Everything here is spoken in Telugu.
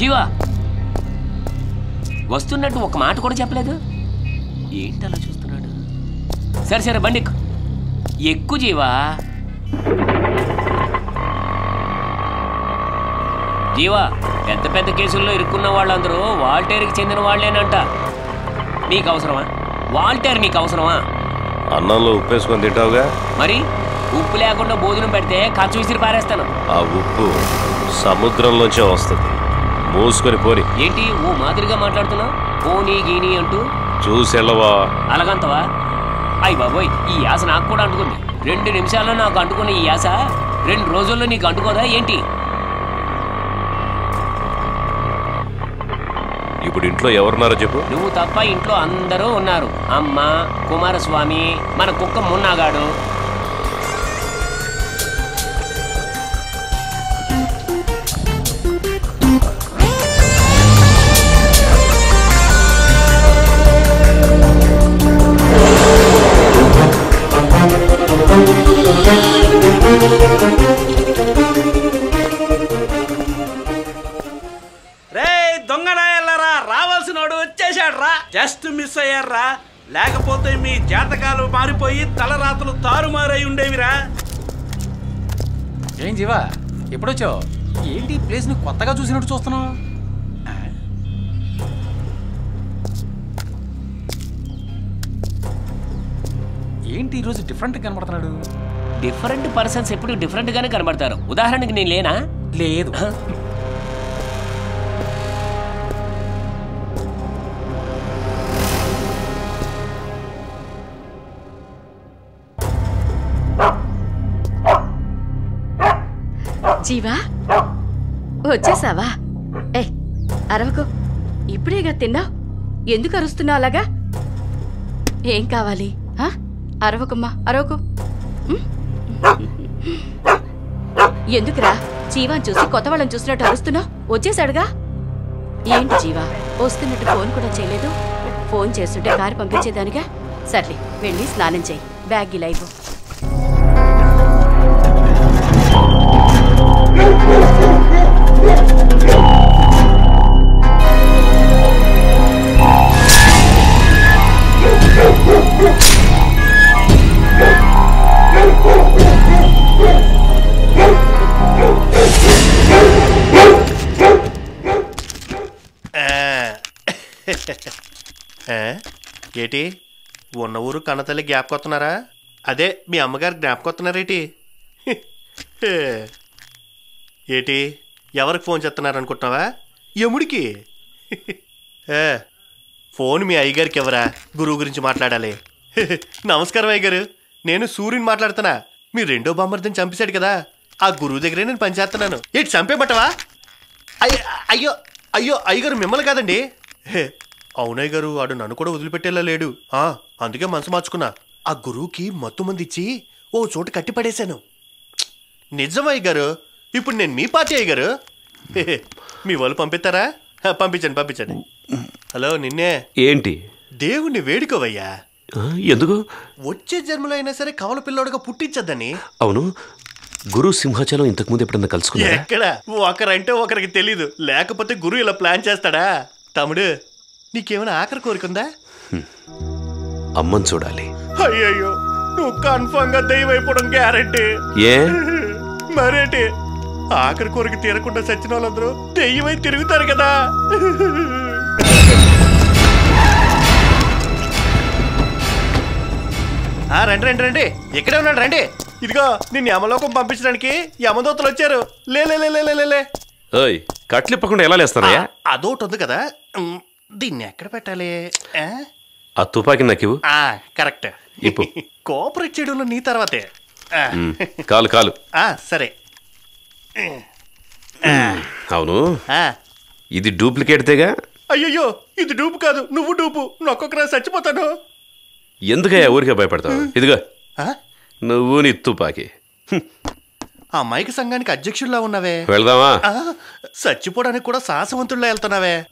జీవా వస్తున్నట్టు ఒక మాట కూడా చెప్పలేదు. ఏంటి అలా చూస్తున్నాడు? సరే సరే బండి ఎక్కు. ఎక్కు జీవా. జీవా పెద్ద పెద్ద కేసుల్లో ఇరుక్కున్న వాళ్ళందరూ వాల్టేర్కి చెందిన వాళ్ళేనంట. నీకు అవసరమా? వాల్టేర్ నీకు అవసరమా? అన్నంలో ఉప్పేసుకొని తింటావుగా? మరి ఉప్పు లేకుండా భోజనం పెడితే ఖర్చు విసిరి పారేస్తాను. ఆ ఉప్పు సముద్రంలోంచే వస్తుంది. మూసుకొని పోని. ఏంటి ఓ మాదిరిగా మాట్లాడుతున్నావు? పోనీ గీని అంటూ? చూసి వెళ్ళవా అలాగంతవా? అయ్యి బాబోయ్ ఈ యాస నాకు కూడా అంటుకుంది. రెండు నిమిషాల్లో నాకు అంటుకున్న ఈ యాస రెండు రోజుల్లో నీకు అంటుకోదా ఏంటి? ఇప్పుడు ఇంట్లో ఎవరున్నారో చెప్పు. నువ్వు తప్ప ఇంట్లో అందరూ ఉన్నారు. అమ్మ కుమారస్వామి మన కుక్క మున్నాగాడు రా జస్ట్ మిస్ అయ్యారా లేకపోతే మీ జాతకాలు మారిపోయి తలరాతలు తారుమారై ఉండేవిరా. ఏం జీవా ఎప్పుడొచ్చావు? ఏంటి ఈ ప్లేస్ని కొత్తగా చూసినట్టు చూస్తున్నావు? ఏంటి ఈరోజు డిఫరెంట్ కనబడుతున్నాడు? డిఫరెంట్ పర్సన్స్ ఎప్పుడు డిఫరెంట్ గానే కనబడతారు. ఉదాహరణకి నేను లేనా? లేదు. జీవా? వచ్చేసావా? ఏ అరవకు. ఇప్పుడేగా తిన్నావు? ఎందుకు అరుస్తున్నావు అలాగా? ఏం కావాలి? అరవకమ్మా అరవకు? ఎందుకురా? జీవాన్ చూసి కొత్త వాళ్ళని చూసినట్టు అరుస్తున్నావు? వచ్చేసాడుగా? ఏంటి జీవా? వస్తున్నట్టు ఫోన్ కూడా చేయలేదు. ఫోన్ చేస్తుంటే కారు పంపించేదానిగా? సర్లే వెళ్ళి స్నానం చేయి. బ్యాగ్ ఇలా ఏటి? ఉన్న ఊరు కన్నతల్లి జ్ఞాపకొస్తున్నారా అదే మీ అమ్మగారు జ్ఞాపకొస్తున్నారేటి హే. ఏటి? ఎవరికి ఫోన్ చేస్తున్నారు అనుకుంటున్నావా ఎముడికి ఏ, ఫోన్ మీ అయ్యగారికి ఎవరా గురువు గురించి మాట్లాడాలి. నమస్కారం అయ్యగారు. నేను సూర్యుని మాట్లాడుతున్నా. మీ రెండో బామ్మర్దని చంపేశాడు కదా. ఆ గురువు దగ్గరే నేను పనిచేస్తున్నాను ఏంటి చంపేమంటవా అయ్యో అయ్యో అయ్యో అయ్యగారు మిమ్మల్ని కాదండి. అవునయ్య గారు వాడు నన్ను కూడా వదిలిపెట్టేలా లేడు. ఆ, అందుకే మనసు మార్చుకున్నా. ఆ గురువుకి మత్తు మందిచ్చి ఓ చోట కట్టి పడేశాను నిజమయ్య గారు ఇప్పుడు నేను మీ పార్టీ అయ్య గారు హే, హే, మీ వాళ్ళు పంపిస్తారా? పంపించండి పంపించండి. హలో నిన్నే. ఏంటి? దేవుణ్ణి వేడుకోవయ్యా. ఎందుకు? వచ్చే జన్మలో అయినా సరే కవల పిల్లోడుగా పుట్టించద్దని. అవును. గురు సింహాచలం ఇంతకుముందు ఎప్పుడన్నా కలుసుకున్నారా? ఎక్కడ? ఒకరంటే ఒకరికి తెలీదు. లేకపోతే గురువు ఇలా ప్లాన్ చేస్తాడా? తమ్ముడు నీకేమైనా ఆఖరి కోరికుందా అమ్మని చూడాలి. అయ్యయ్యో నువ్వు కన్ఫర్మ్గా దయ్యం అయిపోవడం గ్యారంటీ. ఏ? మరేంటి? ఆఖరి కోరిక తీరకుండా చచ్చిన వాళ్ళందరూ దెయ్యమై తిరుగుతారు కదా. ఆ, రండి రండి రండి. ఇక్కడే ఉన్నాడు రండి. ఇదిగో నిన్ను యమలోకం పంపించడానికి యమదూతలు వచ్చారు. లే లే లే లే, లే, లే, లే. ఓయ్ కట్లిప్పకుండా ఎలా లేస్తానయ్యా అదొకటి ఉంది కదా. దీన్ని ఎక్కడ పెట్టాలి? ఆ? తుపాకి నాకు కరెక్ట్. ఇప్పు. కోఆపరేట్ చేయడంలో నీ తర్వాతే. కాలు కాలు. ఆ, సరే. అవును. ఇది డూప్లికేట్ తేగా అయ్యయ్యో ఇది డూపు కాదు నువ్వు డూపు. నొక్కొక్కరా చచ్చిపోతాను. ఎందుకయ్యా ఊరికే భయపడతావు? ఇదిగో. ఆ? నువ్వు నీ తుపాకి. ఆ మైక్ సంఘానికి అధ్యక్షుల్లా ఉన్నావే. వెళ్దామా? చచ్చిపోవడానికి కూడా సాహసవంతుల్లా వెళ్తున్నావే.